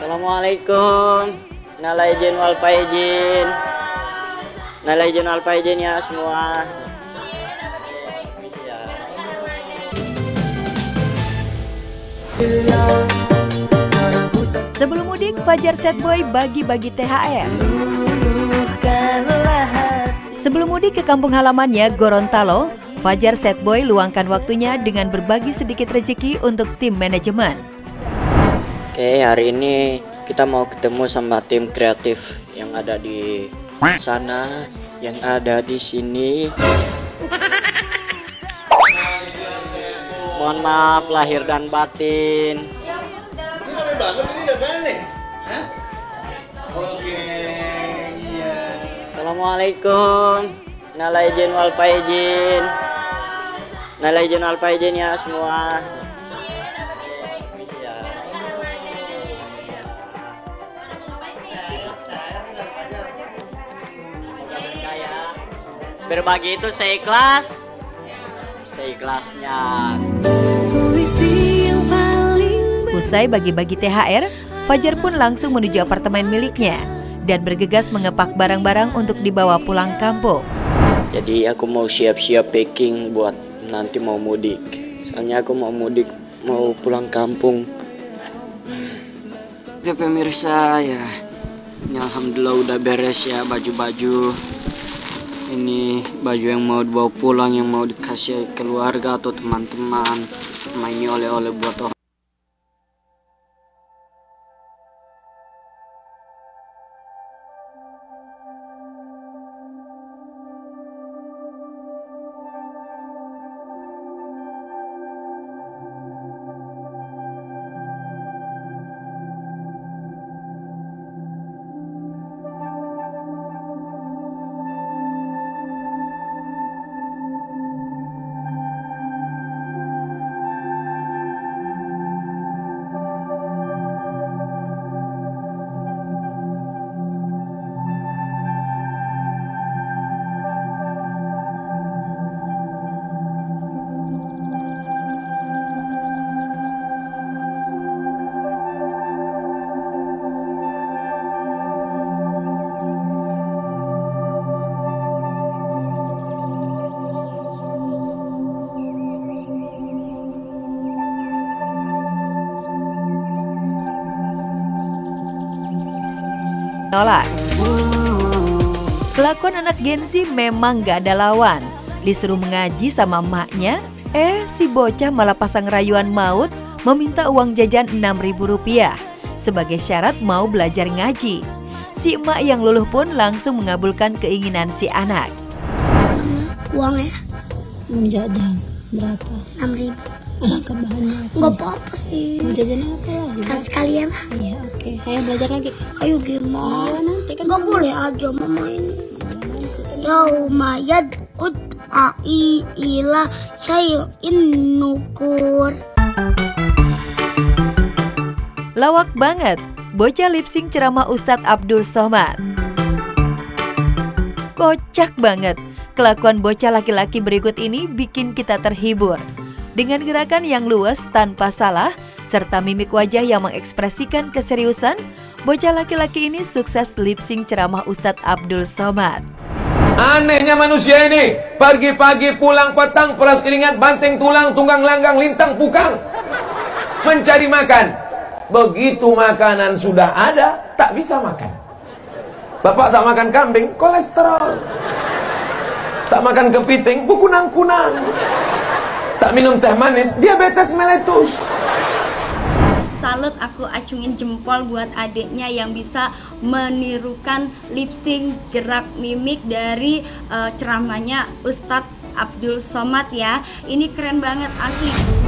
Assalamualaikum. Nalai izin wal faizin. Nalai izin wal faizin ya semua. Sebelum mudik, Fajar Set Boy bagi-bagi THR. Sebelum mudik ke kampung halamannya, Gorontalo, Fajar Set Boy luangkan waktunya dengan berbagi sedikit rezeki untuk tim manajemen. Oke, hari ini kita mau ketemu sama tim kreatif yang ada di sana, yang ada di sini. Mohon maaf lahir dan batin. Assalamualaikum. Nalai izin wal faizin. Nalai izin wal faizin ya semua. Berbagi itu seikhlas. Seikhlasnya. Usai bagi-bagi THR, Fajar pun langsung menuju apartemen miliknya dan bergegas mengepak barang-barang untuk dibawa pulang kampung. Jadi aku mau siap-siap packing buat nanti mau mudik. Soalnya aku mau mudik, mau pulang kampung. Oke pemirsa ya. Ini Alhamdulillah udah beres ya baju-baju Ini baju yang mau dibawa pulang, yang mau dikasih keluarga atau teman-teman. Ini oleh-oleh buat orang tolak. Kelakuan anak Gen Z memang gak ada lawan. Disuruh mengaji sama maknya, eh si bocah malah pasang rayuan maut meminta uang jajan rp rupiah sebagai syarat mau belajar ngaji. Si emak yang luluh pun langsung mengabulkan keinginan si anak. Uangnya? Uang jajan berapa? 6000 Nah, Enggak apa-apa sih. Mau jajan apa ya? Sekali sekalian. Iya, oke. Okay. Ayo belajar lagi. Ayo gimana? Ya, nanti kan Enggak boleh aja mama ini. Yaumayad ud'ai ila syai'in nukur. Lawak banget. Bocah lipsing ceramah Ustadz Abdul Somad. Kocak banget. Kelakuan bocah laki-laki berikut ini bikin kita terhibur. Dengan gerakan yang luas tanpa salah, serta mimik wajah yang mengekspresikan keseriusan, bocah laki-laki ini sukses lip sync ceramah Ustadz Abdul Somad. Anehnya manusia ini Pagi-pagi pulang petang Peras keringat, banting tulang, tunggang langgang, lintang pukang. Mencari makan. Begitu makanan sudah ada Tak bisa makan. Bapak tak makan kambing, kolesterol. Tak makan kepiting, bukunang-kunang Tak minum teh manis, diabetes meletus. Salut aku acungin jempol buat adiknya yang bisa menirukan lip gerak mimik dari uh, ceramahnya Ustadz Abdul Somad ya. Ini keren banget asli